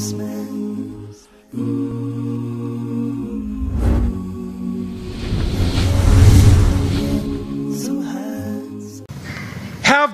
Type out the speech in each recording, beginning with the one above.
Have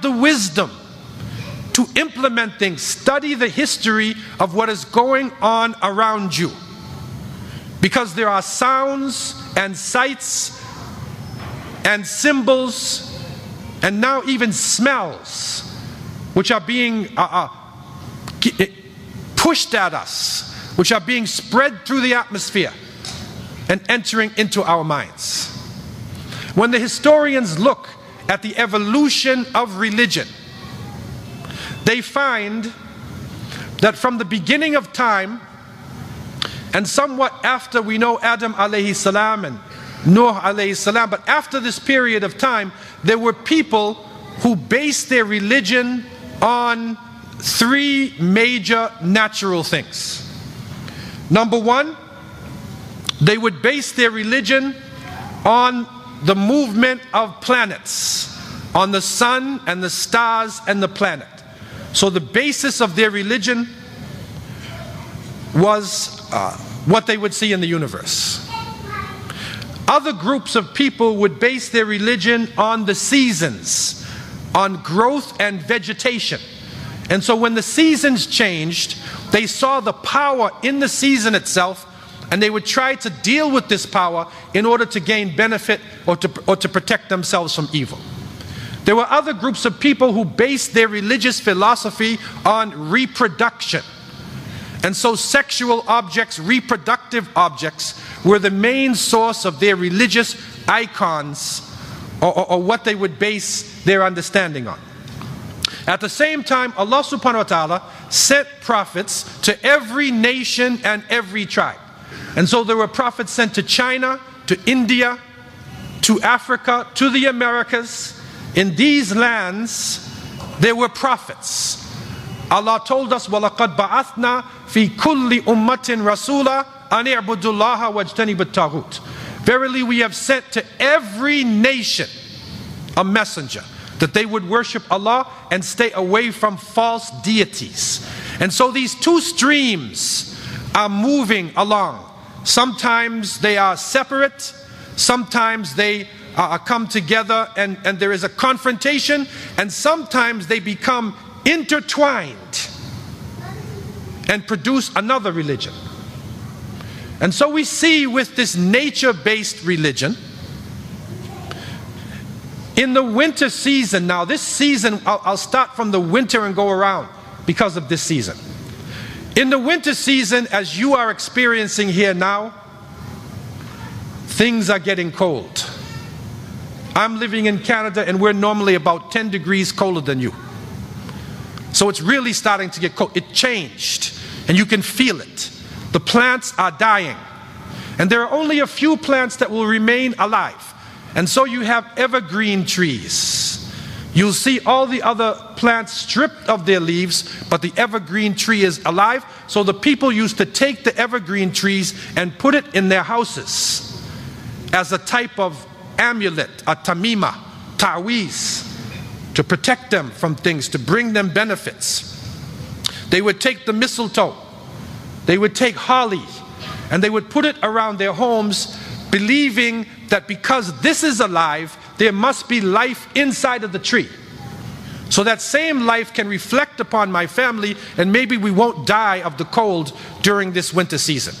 the wisdom to implement things. Study the history of what is going on around you. Because there are sounds and sights and symbols and now even smells which are being uh, uh, pushed at us, which are being spread through the atmosphere and entering into our minds. When the historians look at the evolution of religion, they find that from the beginning of time and somewhat after we know Adam alayhi salam and Noah alayhi salam, but after this period of time, there were people who based their religion on three major natural things. Number one, they would base their religion on the movement of planets, on the sun and the stars and the planet. So the basis of their religion was uh, what they would see in the universe. Other groups of people would base their religion on the seasons, on growth and vegetation. And so when the seasons changed, they saw the power in the season itself, and they would try to deal with this power in order to gain benefit or to, or to protect themselves from evil. There were other groups of people who based their religious philosophy on reproduction. And so sexual objects, reproductive objects, were the main source of their religious icons or, or, or, what they would base their understanding on. At the same time, Allah subhanahu wa ta'ala sent prophets to every nation and every tribe. And so there were prophets sent to China, to India, to Africa, to the Americas. In these lands, there were prophets. Allah told us, وَلَقَدْ بَعَثْنَا فِي كُلِّ أُمَّةٍ رَسُولًا أَنِ اعْبُدُوا اللَّهَ وَاجْتَنِبُوا الطَّاغُوتِ Verily we have sent to every nation a messenger that they would worship Allah and stay away from false deities. And so these two streams are moving along. Sometimes they are separate, sometimes they uh, come together and, and there is a confrontation, and sometimes they become intertwined and produce another religion. And so we see with this nature based religion, in the winter season, now this season, I'll, I'll, start from the winter and go around because of this season. In the winter season, as you are experiencing here now, things are getting cold. I'm living in Canada and we're normally about 10 degrees colder than you. So it's really starting to get cold. It changed, and you can feel it. The plants are dying. And there are only a few plants that will remain alive. And so you have evergreen trees. You'll see all the other plants stripped of their leaves, but the evergreen tree is alive. So the people used to take the evergreen trees and put it in their houses as a type of amulet, a tamima, ta'wiz to protect them from things, to bring them benefits. They would take the mistletoe, they would take holly, and they would put it around their homes, believing that because this is alive, there must be life inside of the tree. So that same life can reflect upon my family, and maybe we won't die of the cold during this winter season.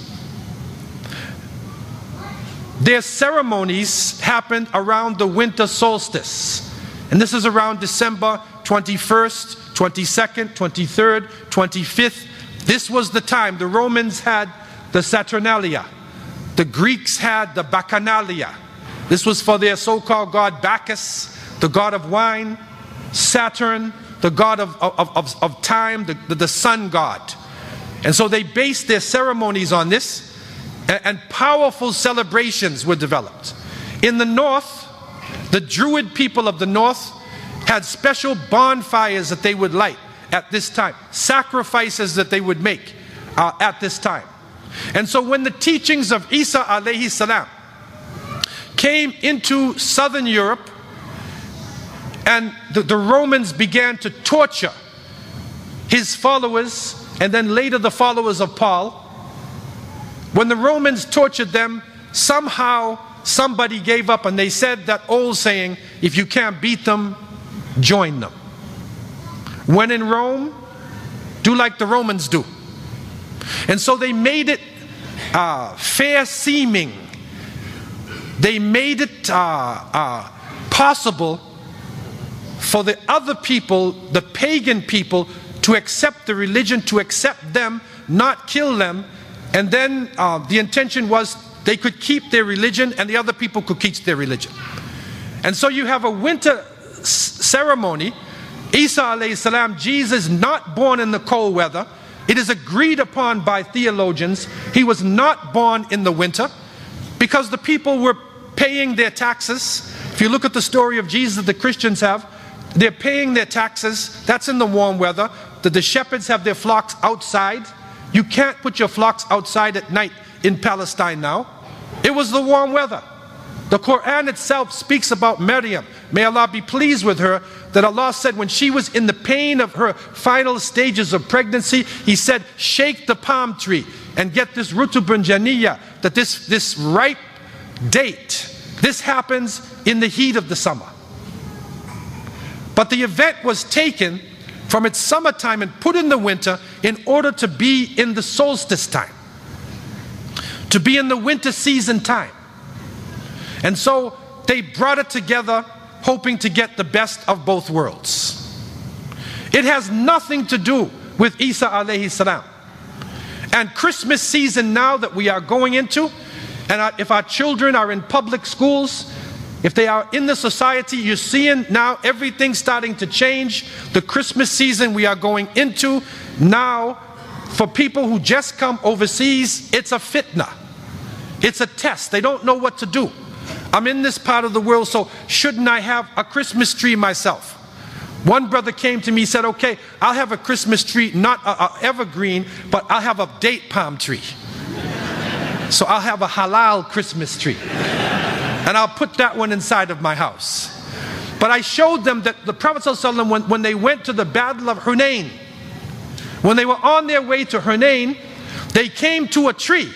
Their ceremonies happened around the winter solstice. And this is around December 21st, 22nd, 23rd, 25th. This was the time. The Romans had the Saturnalia, the Greeks had the Bacchanalia. This was for their so called god Bacchus, the god of wine, Saturn, the god of, of, of, of time, the, the, the sun god. And so they based their ceremonies on this, and, and powerful celebrations were developed. In the north, the Druid people of the north had special bonfires that they would light at this time, sacrifices that they would make uh, at this time. And so when the teachings of Isa alayhi salam came into southern Europe and the, the Romans began to torture his followers, and then later the followers of Paul, when the Romans tortured them, somehow somebody gave up and they said that old saying, if you can't beat them, join them. When in Rome, do like the Romans do. And so they made it uh, fair seeming, they made it uh, uh, possible for the other people, the pagan people, to accept the religion, to accept them, not kill them. And then uh, the intention was they could keep their religion and the other people could keep their religion. And so you have a winter ceremony. Isa salam, Jesus not born in the cold weather. It is agreed upon by theologians he was not born in the winter because the people were paying their taxes. If you look at the story of Jesus that the Christians have, they're paying their taxes. That's in the warm weather. That the shepherds have their flocks outside. You can't put your flocks outside at night in Palestine now. It was the warm weather. The Quran itself speaks about Maryam. May Allah be pleased with her. That Allah said when she was in the pain of her final stages of pregnancy, He said, Shake the palm tree and get this rutubun that this, this ripe date, this happens in the heat of the summer. But the event was taken from its summertime and put in the winter in order to be in the solstice time, to be in the winter season time. And so they brought it together hoping to get the best of both worlds. It has nothing to do with Isa alayhi salam. And Christmas season now that we are going into, and if our children are in public schools, if they are in the society, you're seeing now everything starting to change. The Christmas season we are going into now, for people who just come overseas, it's a fitna. It's a test. They don't know what to do. I'm in this part of the world, so shouldn't I have a Christmas tree myself? One brother came to me, said, Okay, I'll have a Christmas tree, not a, a evergreen, but I'll have a date palm tree. so I'll have a halal Christmas tree and I'll put that one inside of my house. But I showed them that the Prophet ﷺ, when, when they went to the Battle of Hunain, when they were on their way to Hunain, they came to a tree.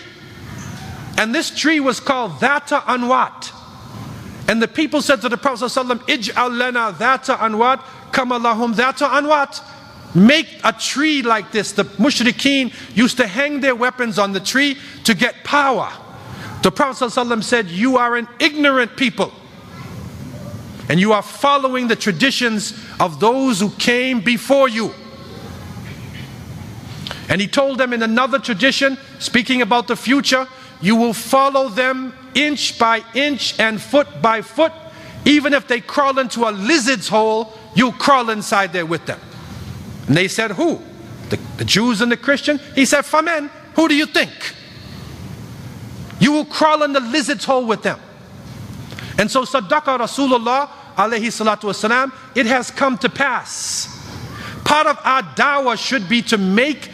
And this tree was called Dhata Anwat. And the people said to the Prophet Ij'al lana dhata anwat, kama lahum dhata anwat. Make a tree like this. The mushrikeen used to hang their weapons on the tree to get power. The Prophet ﷺ said, You are an ignorant people. And you are following the traditions of those who came before you. And he told them in another tradition, speaking about the future, you will follow them inch by inch and foot by foot. Even if they crawl into a lizard's hole, you'll crawl inside there with them. And they said, Who? The, the Jews and the Christian? He said, Famen, who do you think? You will crawl in the lizard's hole with them. And so Sadaqah Rasulullah alayhi salatu wasalam, it has come to pass. Part of our dawah should be to make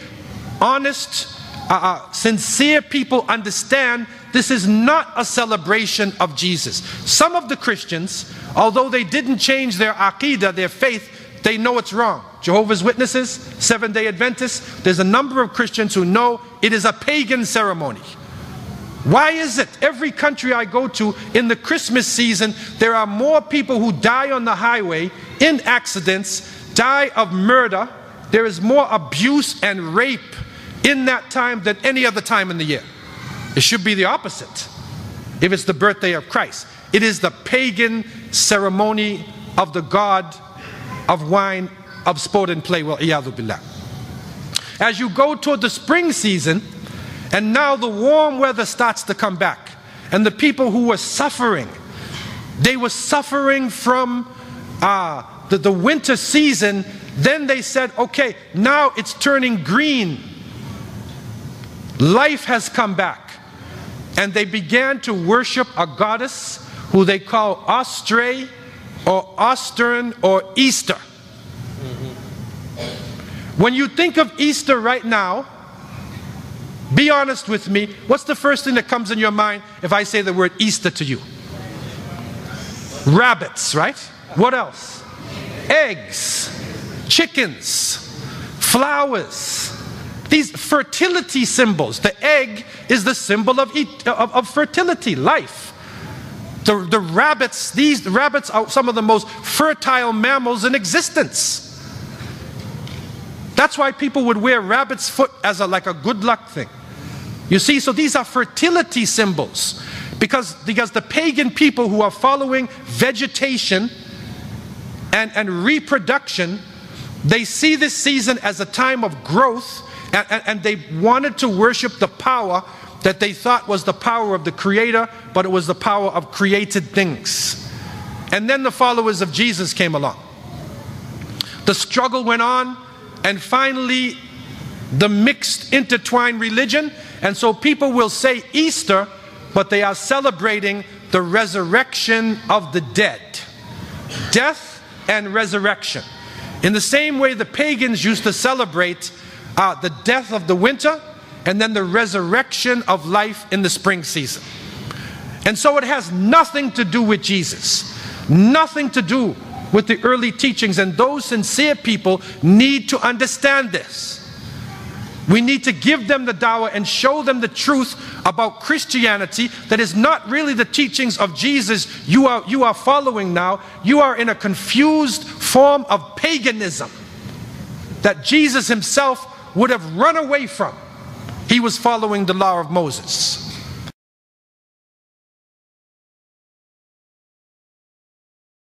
honest, uh, uh, sincere people understand this is not a celebration of Jesus. Some of the Christians, although they didn't change their aqidah, their faith, they know it's wrong. Jehovah's Witnesses, Seven day Adventists, there's a number of Christians who know it is a pagan ceremony. Why is it every country I go to in the Christmas season, there are more people who die on the highway in accidents, die of murder, there is more abuse and rape in that time than any other time in the year. It should be the opposite if it's the birthday of Christ. It is the pagan ceremony of the god of wine, of sport and play. Well, billah. As you go toward the spring season, and now the warm weather starts to come back. And the people who were suffering, they were suffering from uh, the, the winter season. Then they said, okay, now it's turning green. Life has come back. And they began to worship a goddess who they call Ostray or Ostern or Easter. When you think of Easter right now, be honest with me. What's the first thing that comes in your mind if I say the word Easter to you? Rabbits, right? What else? Eggs, chickens, flowers. These fertility symbols. The egg is the symbol of, of, of fertility, life. The, the rabbits, these the rabbits are some of the most fertile mammals in existence. That's why people would wear rabbit's foot as a, like a good luck thing. You see, so these are fertility symbols because, because the pagan people who are following vegetation and, and reproduction, they see this season as a time of growth and, and, and they wanted to worship the power that they thought was the power of the Creator, but it was the power of created things. And then the followers of Jesus came along. The struggle went on, and finally, the mixed, intertwined religion. And so people will say Easter, but they are celebrating the resurrection of the dead. Death and resurrection. In the same way the pagans used to celebrate uh, the death of the winter and then the resurrection of life in the spring season. And so it has nothing to do with Jesus, nothing to do with the early teachings. And those sincere people need to understand this. We need to give them the dawah and show them the truth about Christianity that is not really the teachings of Jesus you are, you are following now. You are in a confused form of paganism that Jesus himself would have run away from. He was following the law of Moses.